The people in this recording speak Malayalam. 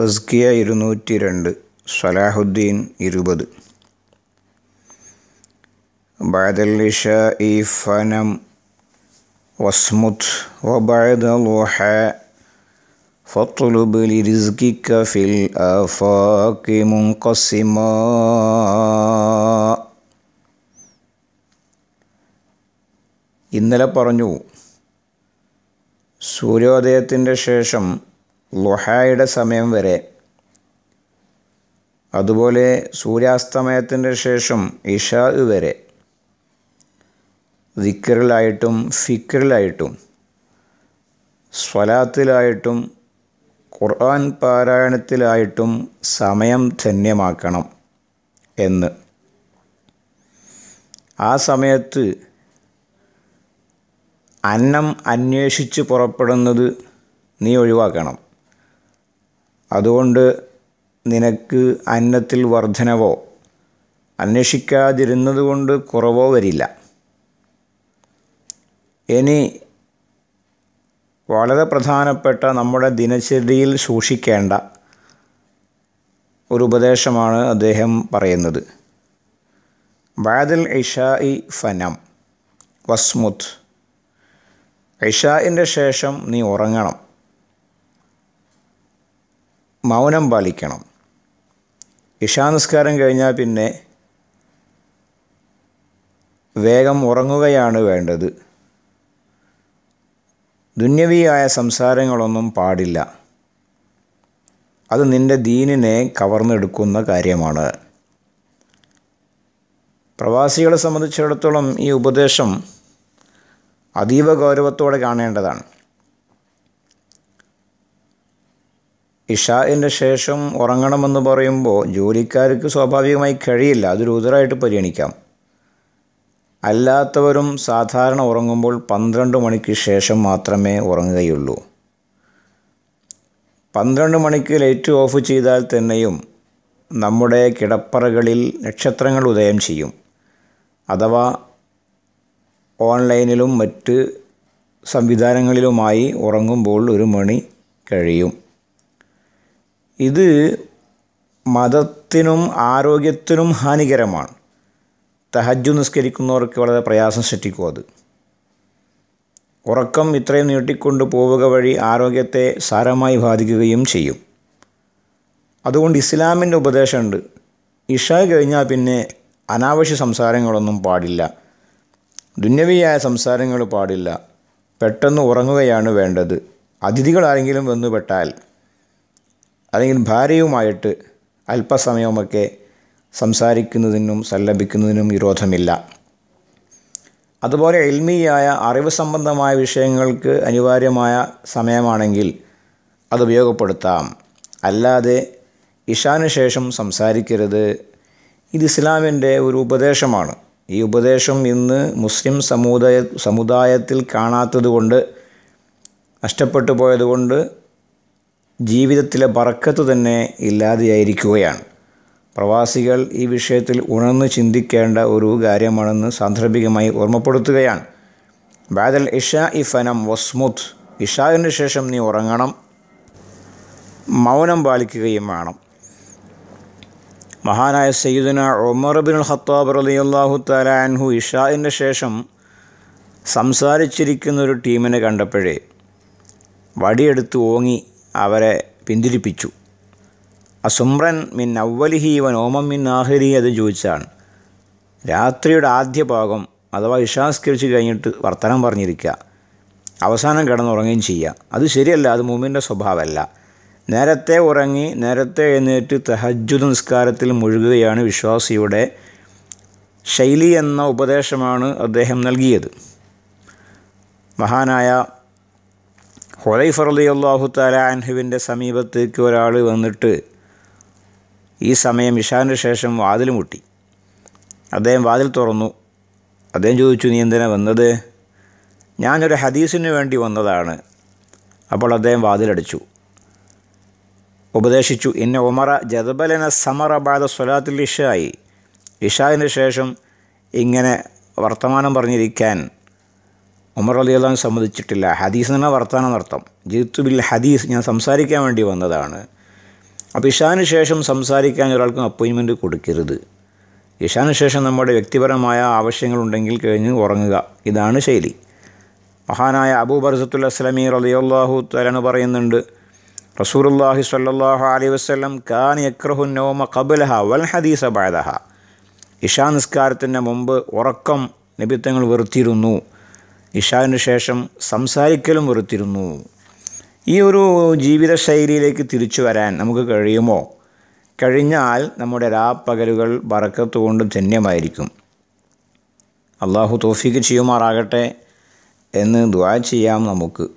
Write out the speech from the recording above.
തസ്കിയ ഇരുന്നൂറ്റി രണ്ട് സലാഹുദ്ദീൻ ഇരുപത് ബാദൽ ഇഷാഇ ഫനം വസ്മുത് وبعد ضحى فاطلب لرزقك في الآفاق منقسما ഇന്നലെ പറഞ്ഞു സൂര്യോദയത്തിൻ്റെ ശേഷം ലുഹായുടെ സമയം വരെ. അതുപോലെ സൂര്യാസ്തമയത്തിന്റെ ശേഷം ഇഷാ വരെ. ദിക്കറിലായിട്ടും ഫിക്കറിലായിട്ടും സ്വലാത്തിലായിട്ടും ഖുർആൻ പാരായണത്തിലായിട്ടും സമയം ധന്യമാക്കണം എന്ന്. ആ സമയത്ത് അന്നം അന്വേഷിച്ച് പുറപ്പെടുന്നത് നീ ഒഴിവാക്കണം. അതുകൊണ്ട് നിനക്ക് അന്നത്തിൽ വർധനവോ അന്വേഷിക്കാതിരുന്നത് കൊണ്ട് കുറവോ വരില്ല. ഇനി വളരെ പ്രധാനപ്പെട്ട നമ്മുടെ ദിനചര്യയിൽ സൂക്ഷിക്കേണ്ട ഒരു ഉപദേശമാണ് അദ്ദേഹം പറയുന്നത്. ബാദൽ ഇഷായി ഫനം വസ്മുത്ത് ഇഷായിന്റെ ശേഷം നീ ഉറങ്ങണം. മൗനം പാലിക്കണം. ഇഷാനസ്കാരം കഴിഞ്ഞാൽ പിന്നെ വേഗം ഉറങ്ങുകയാണ് വേണ്ടത്. ദുന്യവിയായ സംസാരങ്ങളൊന്നും പാടില്ല. അത് നിന്റെ ദീനിനെ കവർന്നെടുക്കുന്ന കാര്യമാണ്. പ്രവാസികളെ സംബന്ധിച്ചിടത്തോളം ഈ ഉപദേശം അതീവ ഗൗരവത്തോടെ കാണേണ്ടതാണ്. ഇഷാഇന്റെ ശേഷം ഉറങ്ങണമെന്ന് പറയുമ്പോൾ ജോലിക്കാർക്ക് സ്വാഭാവികമായി കഴിയില്ല. അതൊരു ഉദരായിട്ട് പരിഗണിക്കാം. അല്ലാത്തവരും സാധാരണ ഉറങ്ങുമ്പോൾ പന്ത്രണ്ട് മണിക്ക് ശേഷം മാത്രമേ ഉറങ്ങുകയുള്ളൂ. പന്ത്രണ്ട് മണിക്ക് ലൈറ്റ് ഓഫ് ചെയ്താൽ തന്നെയും നമ്മുടെ കിടപ്പറകളിൽ നക്ഷത്രങ്ങൾ ഉദയം ചെയ്യും. അഥവാ ഓൺലൈനിലും മറ്റ് സംവിധാനങ്ങളിലുമായി ഉറങ്ങുമ്പോൾ ഒരു മണി കഴിയും. ഇത് മതത്തിനും ആരോഗ്യത്തിനും ഹാനികരമാണ്. തഹജ്ജു നിസ്കരിക്കുന്നവർക്ക് വളരെ പ്രയാസം സൃഷ്ടിക്കും അത്. ഉറക്കം ഇത്രയും നീട്ടിക്കൊണ്ട് പോവുക വഴി ആരോഗ്യത്തെ സാരമായി ബാധിക്കുകയും ചെയ്യും. അതുകൊണ്ട് ഇസ്ലാമിന്റെ ഉപദേശമുണ്ട്. ഇഷ കഴിഞ്ഞാൽ പിന്നെ അനാവശ്യ സംസാരങ്ങളൊന്നും പാടില്ല. ദുന്യവിയായ സംസാരങ്ങൾ പാടില്ല. പെട്ടെന്ന് ഉറങ്ങുകയാണ് വേണ്ടത്. അതിഥികൾ ആരെങ്കിലും വന്നുപെട്ടാൽ അല്ലെങ്കിൽ ഭാര്യയുമായിട്ട് അല്പസമയമൊക്കെ സംസാരിക്കുന്നതിനും സല്ലപിക്കുന്നതിനും വിരോധമില്ല. അതുപോലെ എൽമിയായ അറിവ് സംബന്ധമായ വിഷയങ്ങൾക്ക് അനിവാര്യമായ സമയമാണെങ്കിൽ അത് ഉപയോഗപ്പെടുത്താം. അല്ലാതെ ഇഷാന് ശേഷം സംസാരിക്കരുത്. ഇത് ഇസ്ലാമിന്റെ ഒരു ഉപദേശമാണ്. ഈ ഉപദേശം ഇന്ന് മുസ്ലിം സമുദായ സമുദായത്തിൽ കാണാത്തതുകൊണ്ട് നഷ്ടപ്പെട്ടു പോയതുകൊണ്ട് ജീവിതത്തിലെ ബറക്കത്ത് തന്നെ ഇല്ലാതെയായിരിക്കുകയാണ്. പ്രവാസികൾ ഈ വിഷയത്തിൽ ഉണർന്ന് ചിന്തിക്കേണ്ട ഒരു കാര്യമാണെന്ന് സാന്ദർഭികമായി ഓർമ്മപ്പെടുത്തുകയാണ്. ബാദൽ ഇഷ ഇ ഫനം വസ്മുത്ത് ഇഷാവിന് ശേഷം നീ ഉറങ്ങണം. മൗനം പാലിക്കുകയും വേണം. മഹാനായ സയ്യിദുന ഒമർ ബിൻ ഖത്താബ് റളിയല്ലാഹു തആല അൻഹു ഇഷാഇന്റെ ശേഷം സംസാരിച്ചിരിക്കുന്ന ഒരു ടീമിനെ കണ്ടപ്പോഴേ വടിയെടുത്ത് ഓങ്ങി അവരെ പിന്തിരിപ്പിച്ചു. അസുമ്രൻ മിൻ അവലിഹി വൻ ഓമം മിൻ ആഹിരി അത് ചോദിച്ചാണ്. രാത്രിയുടെ ആദ്യ ഭാഗം അഥവാ ഇഷാസ്കരിച്ച് കഴിഞ്ഞിട്ട് വർത്തനം പറഞ്ഞിരിക്കുക. അവസാനം കിടന്നുറങ്ങുകയും ചെയ്യുക. അത് ശരിയല്ല അത് മൂമിന്റെ സ്വഭാവമല്ല. നേരത്തെ ഉറങ്ങി നേരത്തെ എഴുന്നേറ്റ് തഹജ്ജുദ് നിസ്കാരത്തിൽ മുഴുകുകയാണ് വിശ്വാസിയുടെ ശൈലി എന്ന ഉപദേശമാണ് അദ്ദേഹം നൽകിയത്. മഹാനായ ഹൊലൈഫ് റളിയല്ലാഹു തആല അൻഹുവിന്റെ സമീപത്തേക്ക് ഒരാൾ വന്നിട്ട് ഈ സമയം ഇഷാന് ശേഷം വാതിൽ മുട്ടി. അദ്ദേഹം വാതിൽ തുറന്നു. അദ്ദേഹം ചോദിച്ചു നീ എന്തിനാ വന്നത്? ഞാനൊരു ഹദീസിന് വേണ്ടി വന്നതാണ്. അപ്പോൾ അദ്ദേഹം വാതിലടിച്ചു ഉപദേശിച്ചു ഇന്ന ഉമറ ജദബലന സമറ ബാദ സ്വലാത്തിൽ ഇഷായി. ഇഷാവിന് ശേഷം ഇങ്ങനെ വർത്തമാനം പറഞ്ഞിരിക്കാൻ ഉമർ അലി സമ്മതിച്ചിട്ടില്ല. ഹദീസ് എന്ന വർത്താനം അർത്ഥം ജിത്തു ബിൽ ഹദീസ് ഞാൻ സംസാരിക്കാൻ വേണ്ടി വന്നതാണ്. അപ്പോൾ ഇഷാന് ശേഷം സംസാരിക്കാൻ ഒരാൾക്കും അപ്പോയിൻമെന്റ് കൊടുക്കരുത്. ഇഷാന് ശേഷം നമ്മുടെ വ്യക്തിപരമായ ആവശ്യങ്ങളുണ്ടെങ്കിൽ കഴിഞ്ഞ് ഉറങ്ങുക. ഇതാണ് ശൈലി. മഹാനായ അബൂ ബർസത്തുൽ അസ്ലമി റളിയല്ലാഹു തലന് പറയുന്നുണ്ട് റസൂലുള്ളാഹി സ്വല്ലല്ലാഹു അലൈഹി വസ്ലം കാൻ യക്രഹു നോമ കബുലഹ വൽ ഹദീസ ബഅദഹ. ഇഷാ നിസ്കാരത്തിന്റെ മുമ്പ് ഉറക്കം നിബിത്തങ്ങൾ വെറുത്തിരുന്നു. ഇഷാവിന് ശേഷം സംസാരിക്കലും വെറുത്തിരുന്നു. ഈ ഒരു ജീവിതശൈലിയിലേക്ക് തിരിച്ചു വരാൻ നമുക്ക് കഴിയുമോ? കഴിഞ്ഞാൽ നമ്മുടെ രാപ്പകലുകൾ വറക്കത്തുകൊണ്ട് ധന്യമായിരിക്കും. അള്ളാഹു തോഫിക്ക് ചെയ്യുമാറാകട്ടെ എന്ന് ദ്വാ ചെയ്യാം നമുക്ക്.